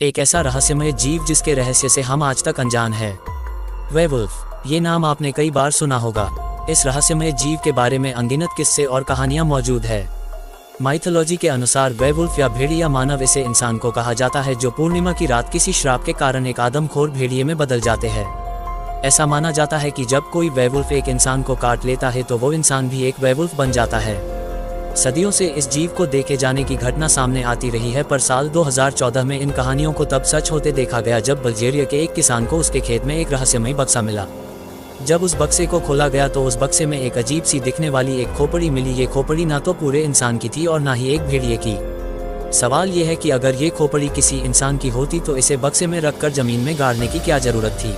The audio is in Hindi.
एक ऐसा रहस्यमय जीव जिसके रहस्य से हम आज तक अनजान है। वेवुल्फ, ये नाम आपने कई बार सुना होगा। इस रहस्यमय जीव के बारे में अनगिनत किस्से और कहानियाँ मौजूद है। माइथोलॉजी के अनुसार वेवुल्फ या भेड़िया मानव इसे इंसान को कहा जाता है जो पूर्णिमा की रात किसी श्राप के कारण एक आदमखोर भेड़िए में बदल जाते हैं। ऐसा माना जाता है कि जब कोई वेवुल्फ एक इंसान को काट लेता है तो वो इंसान भी एक वेवुल्फ बन जाता है। सदियों से इस जीव को देखे जाने की घटना सामने आती रही है, पर साल 2014 में इन कहानियों को तब सच होते देखा गया जब बल्जेरिया के एक किसान को उसके खेत में एक रहस्यमय बक्सा मिला। जब उस बक्से को खोला गया तो उस बक्से में एक अजीब सी दिखने वाली एक खोपड़ी मिली। ये खोपड़ी ना तो पूरे इंसान की थी और ना ही एक भेड़िए की। सवाल यह है कि अगर ये खोपड़ी किसी इंसान की होती तो इसे बक्से में रखकर ज़मीन में गाड़ने की क्या ज़रूरत थी?